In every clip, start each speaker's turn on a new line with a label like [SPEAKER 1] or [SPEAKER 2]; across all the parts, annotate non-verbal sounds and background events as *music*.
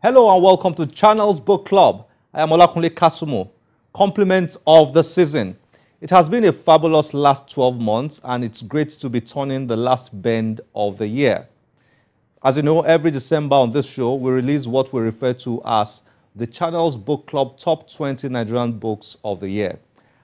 [SPEAKER 1] Hello and welcome to Channels Book Club. I am Olakunle Kasumu. Compliments of the season. It has been a fabulous last 12 months and it's great to be turning the last bend of the year. As you know, every December on this show, we release what we refer to as the Channels Book Club Top 20 Nigerian Books of the Year.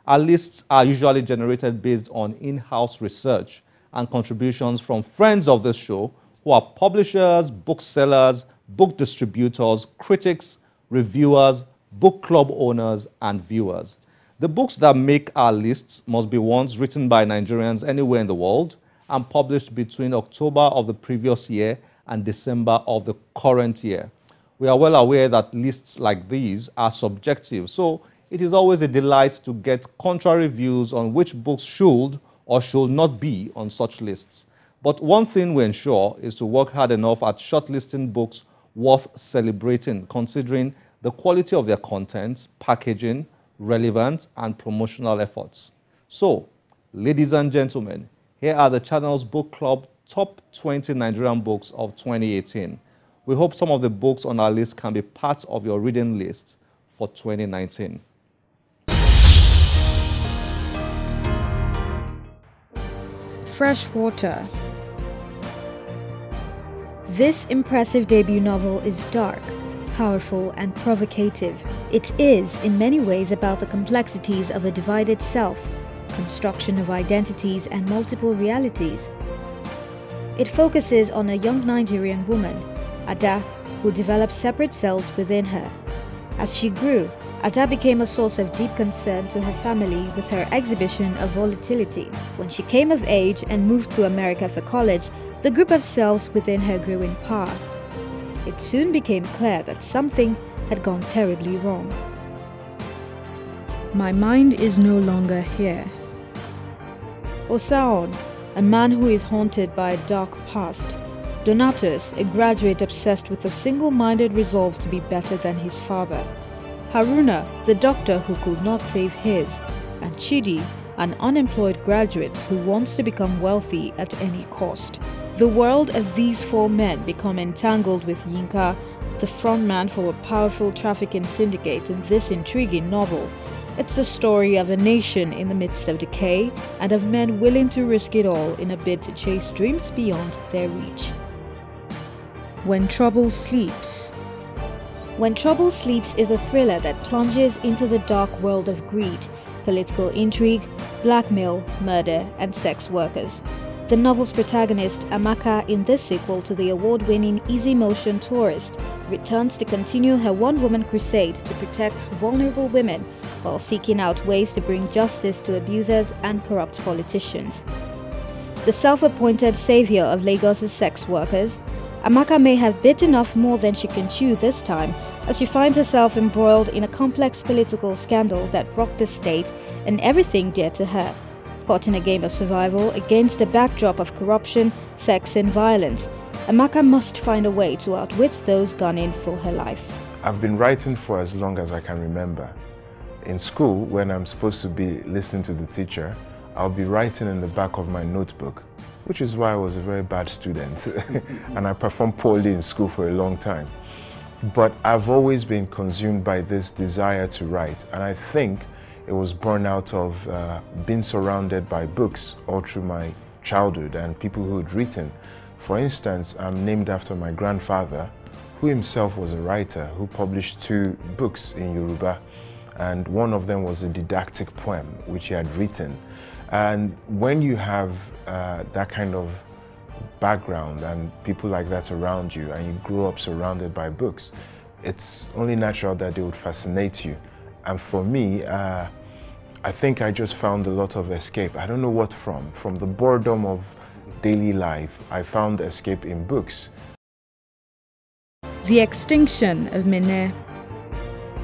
[SPEAKER 1] Our lists are usually generated based on in-house research and contributions from friends of this show who are publishers, booksellers, book distributors, critics, reviewers, book club owners, and viewers. The books that make our lists must be ones written by Nigerians anywhere in the world and published between October of the previous year and December of the current year. We are well aware that lists like these are subjective, so it is always a delight to get contrary views on which books should or should not be on such lists. But one thing we ensure is to work hard enough at shortlisting books worth celebrating, considering the quality of their content, packaging, relevance, and promotional efforts. So, ladies and gentlemen, here are the channel's book club top 20 Nigerian books of 2018. We hope some of the books on our list can be part of your reading list for 2019.
[SPEAKER 2] Fresh Water. This impressive debut novel is dark, powerful, and provocative. It is, in many ways, about the complexities of a divided self, construction of identities, and multiple realities. It focuses on a young Nigerian woman, Ada, who developed separate selves within her. As she grew, Ada became a source of deep concern to her family with her exhibition of volatility. When she came of age and moved to America for college, the group of cells within her grew in power. It soon became clear that something had gone terribly wrong. My mind is no longer here. Osaon, a man who is haunted by a dark past. Donatus, a graduate obsessed with a single minded resolve to be better than his father. Haruna, the doctor who could not save his. And Chidi, an unemployed graduate who wants to become wealthy at any cost. The world of these four men become entangled with Yinka, the frontman for a powerful trafficking syndicate in this intriguing novel. It's the story of a nation in the midst of decay and of men willing to risk it all in a bid to chase dreams beyond their reach. When Trouble Sleeps When Trouble Sleeps is a thriller that plunges into the dark world of greed, political intrigue, blackmail, murder, and sex workers. The novel's protagonist, Amaka, in this sequel to the award winning Easy Motion Tourist, returns to continue her one woman crusade to protect vulnerable women while seeking out ways to bring justice to abusers and corrupt politicians. The self appointed savior of Lagos's sex workers, Amaka may have bitten off more than she can chew this time as she finds herself embroiled in a complex political scandal that rocked the state and everything dear to her. Caught in a game of survival against a backdrop of corruption, sex, and violence, Amaka must find a way to outwit those gunning for her life.
[SPEAKER 3] I've been writing for as long as I can remember. In school, when I'm supposed to be listening to the teacher, I'll be writing in the back of my notebook, which is why I was a very bad student *laughs* and I performed poorly in school for a long time. But I've always been consumed by this desire to write, and I think it was born out of uh, being surrounded by books all through my childhood and people who had written. For instance, I'm named after my grandfather, who himself was a writer who published two books in Yoruba. And one of them was a didactic poem which he had written. And when you have uh, that kind of background and people like that around you, and you grow up surrounded by books, it's only natural that they would fascinate you. And for me, uh, I think I just found a lot of escape. I don't know what from. From the boredom of daily life, I found escape in books.
[SPEAKER 2] The extinction of Menai.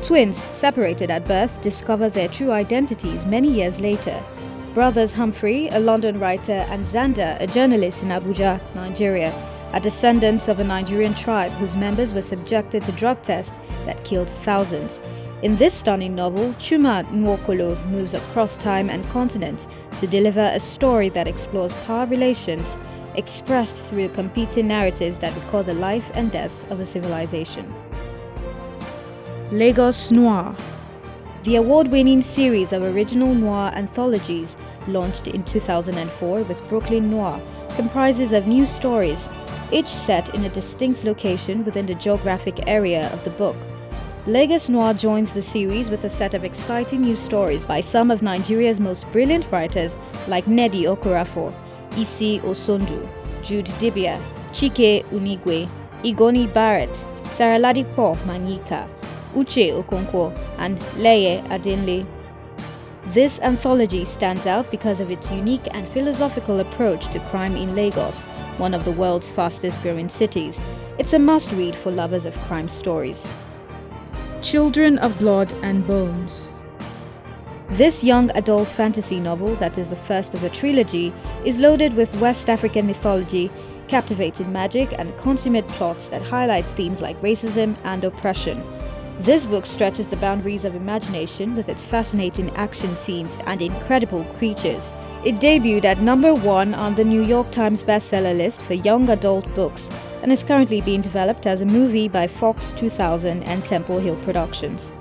[SPEAKER 2] Twins, separated at birth, discover their true identities many years later. Brothers Humphrey, a London writer, and Xander, a journalist in Abuja, Nigeria, are descendants of a Nigerian tribe whose members were subjected to drug tests that killed thousands. In this stunning novel, Chuma Nwokolo moves across time and continents to deliver a story that explores power relations expressed through competing narratives that record the life and death of a civilization. Lagos Noir. The award winning series of original noir anthologies, launched in 2004 with Brooklyn Noir, comprises of new stories, each set in a distinct location within the geographic area of the book. Lagos Noir joins the series with a set of exciting new stories by some of Nigeria's most brilliant writers like Nnedi Okorafor, E.C. Osondu, Jude Dibia, Chika Unigwe, Igoni Barrett, Sarah Ladipo Manyika, Uche Okonkwo, and Leye Adenle. This anthology stands out because of its unique and philosophical approach to crime in Lagos, one of the world's fastest growing cities. It's a must read for lovers of crime stories. Children of Blood and Bones. This young adult fantasy novel, that is the first of a trilogy, is loaded with West African mythology, captivating magic, and consummate plots that highlight themes like racism and oppression. This book stretches the boundaries of imagination with its fascinating action scenes and incredible creatures. It debuted at number one on the New York Times bestseller list for young adult books and is currently being developed as a movie by Fox 2000 and Temple Hill Productions.